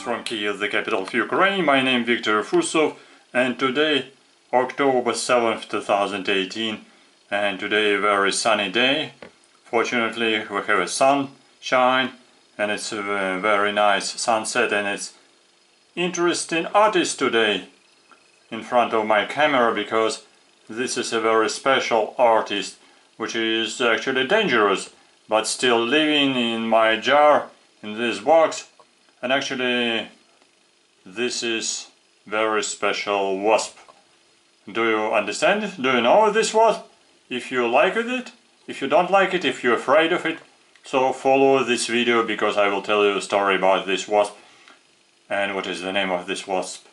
Greetings from Kiev, the capital of Ukraine. My name is Victor Fursov and today, October 7th, 2018 and today a very sunny day. Fortunately, we have a sunshine and it's a very nice sunset and it's interesting artist today in front of my camera because this is a very special artist which is actually dangerous but still living in my jar in this box and actually this is very special wasp. Do you understand? Do you know this wasp? If you like it, if you don't like it, if you're afraid of it, so follow this video because I will tell you a story about this wasp. And what is the name of this wasp?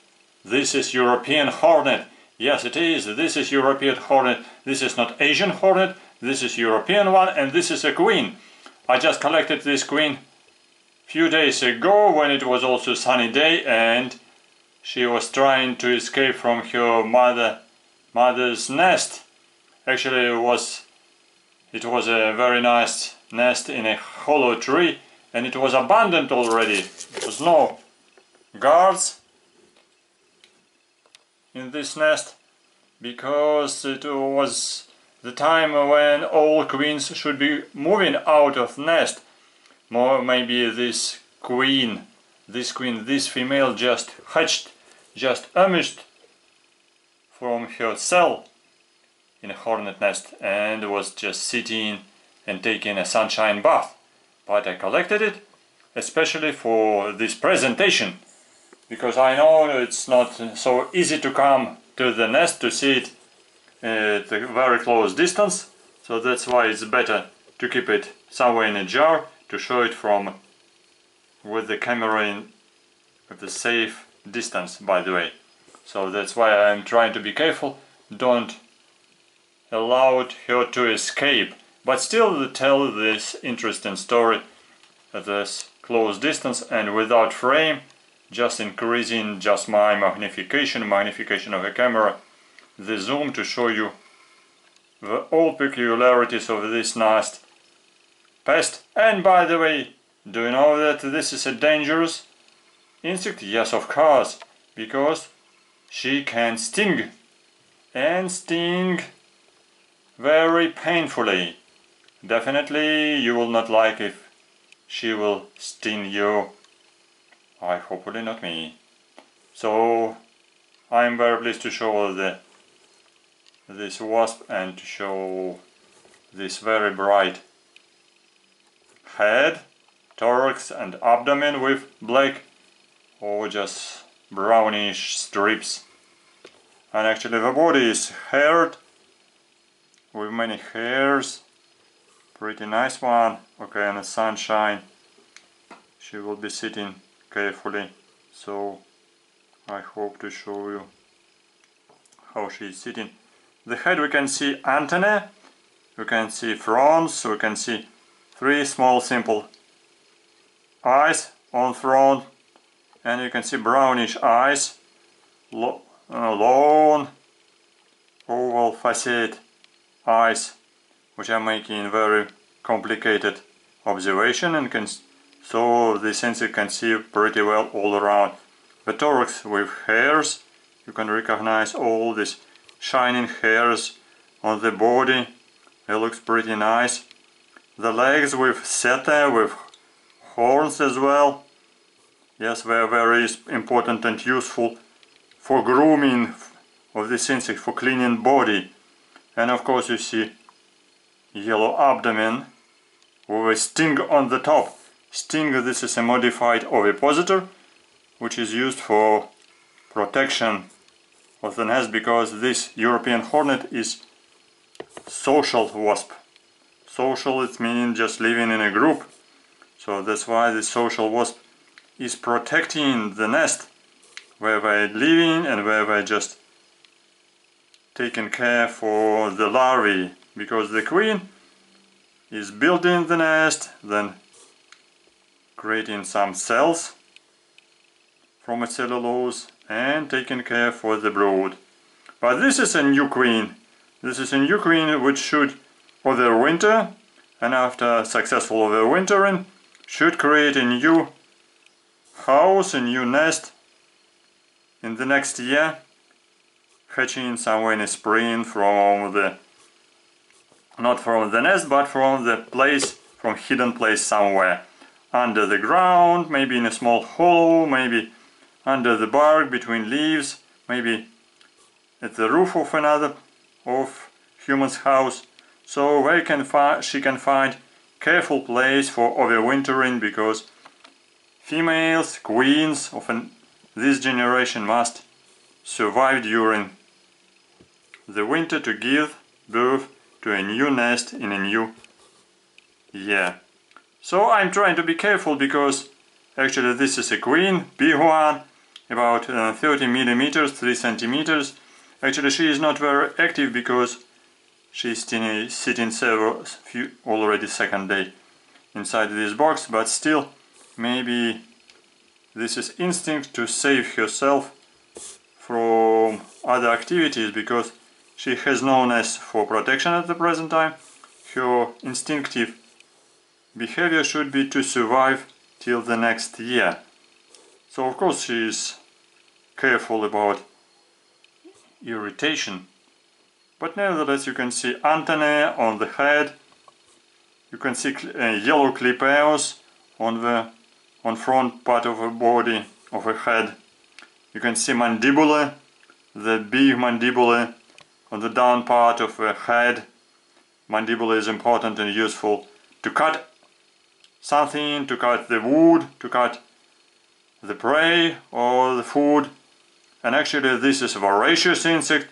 This is European hornet. Yes, it is. This is European hornet. This is not Asian hornet. This is European one and this is a queen. I just collected this queen few days ago when it was also sunny day and she was trying to escape from her mother mother's nest. Actually it was it was a very nice nest in a hollow tree and it was abandoned already. There was no guards in this nest because it was the time when all queens should be moving out of nest more maybe this queen, this queen, this female just hatched, just emerged from her cell in a hornet nest and was just sitting and taking a sunshine bath. But I collected it especially for this presentation because I know it's not so easy to come to the nest to see it at a very close distance so that's why it's better to keep it somewhere in a jar to show it from with the camera in at the safe distance by the way. So that's why I'm trying to be careful. Don't allow her to escape but still tell this interesting story at this close distance and without frame just increasing just my magnification magnification of the camera the zoom to show you the all peculiarities of this nest pest. And by the way, do you know that this is a dangerous insect? Yes, of course, because she can sting and sting very painfully. Definitely you will not like if she will sting you. I hopefully not me. So I'm very pleased to show the this wasp and to show this very bright head, thorax and abdomen with black or just brownish strips. And actually the body is haired with many hairs. Pretty nice one. Okay, in the sunshine she will be sitting carefully. So I hope to show you how she is sitting. The head we can see antennae, we can see fronts, we can see three small simple eyes on front and you can see brownish eyes uh, long oval facet eyes which are making very complicated observation and can so the sensor can see pretty well all around. The thorax with hairs you can recognize all these shining hairs on the body. It looks pretty nice the legs with seta, with horns as well. Yes, they are very important and useful for grooming of this insect, for cleaning body. And of course you see yellow abdomen with a sting on the top. Sting, this is a modified ovipositor, which is used for protection of the nest because this European hornet is social wasp social it's meaning just living in a group. So that's why the social wasp is protecting the nest where they living and where they just taking care for the larvae. Because the queen is building the nest then creating some cells from a cellulose and taking care for the brood. But this is a new queen. This is a new queen which should overwinter and after successful overwintering should create a new house, a new nest in the next year, hatching somewhere in spring from the not from the nest, but from the place, from hidden place somewhere under the ground, maybe in a small hollow, maybe under the bark between leaves, maybe at the roof of another of human's house. So can she can find careful place for overwintering because females, queens of an, this generation must survive during the winter to give birth to a new nest in a new year. So I'm trying to be careful because actually this is a queen, one, about uh, 30 millimeters, 3 centimeters. Actually she is not very active because she's sitting several, few, already second day inside this box, but still maybe this is instinct to save herself from other activities because she has no nest for protection at the present time. Her instinctive behavior should be to survive till the next year. So of course she is careful about irritation. But nevertheless you can see antennae on the head. You can see uh, yellow clypeus on the on front part of her body, of her head. You can see mandibula, the big mandibula on the down part of the head. Mandible is important and useful to cut something, to cut the wood, to cut the prey or the food. And actually this is a voracious insect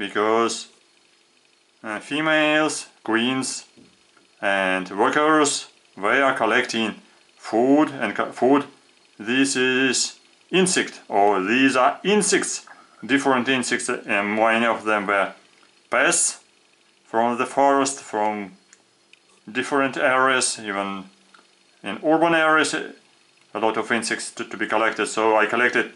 because uh, females, queens and workers, they are collecting food and food. This is insect or these are insects different insects and many of them were pests from the forest, from different areas, even in urban areas, a lot of insects to, to be collected. So I collected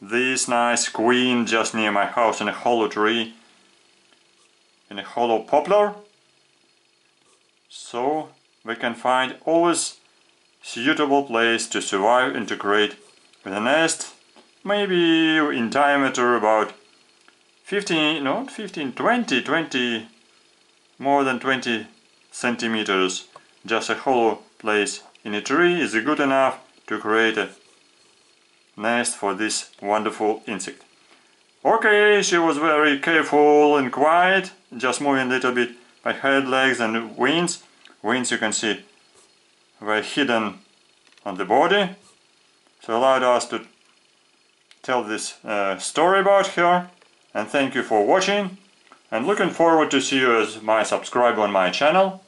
this nice queen just near my house in a hollow tree, in a hollow poplar. So we can find always suitable place to survive, integrate with a nest maybe in diameter about 15, not 15, 20, 20, more than 20 centimeters. Just a hollow place in a tree is good enough to create a nest for this wonderful insect. Okay, she was very careful and quiet, just moving a little bit by head, legs and wings. Wings you can see were hidden on the body, so allowed us to tell this uh, story about her and thank you for watching and looking forward to see you as my subscriber on my channel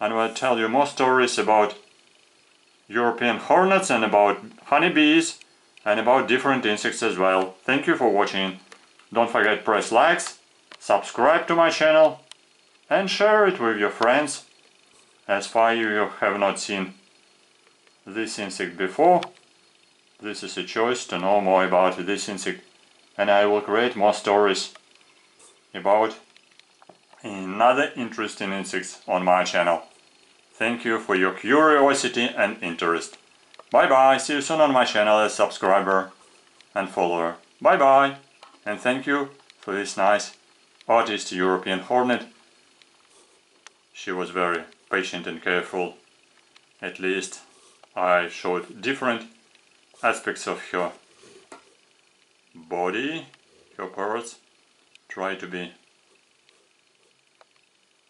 and I'll tell you more stories about European hornets and about honeybees and about different insects as well. Thank you for watching. Don't forget press likes, subscribe to my channel and share it with your friends as far you have not seen this insect before this is a choice to know more about this insect and I will create more stories about another interesting insects on my channel. Thank you for your curiosity and interest. Bye bye, see you soon on my channel as subscriber and follower. Bye bye and thank you for this nice artist European hornet. She was very patient and careful. At least I showed different aspects of her body, her parts, try to be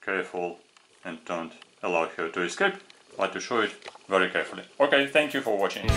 careful and don't allow her to escape, but to show it very carefully. Okay, thank you for watching.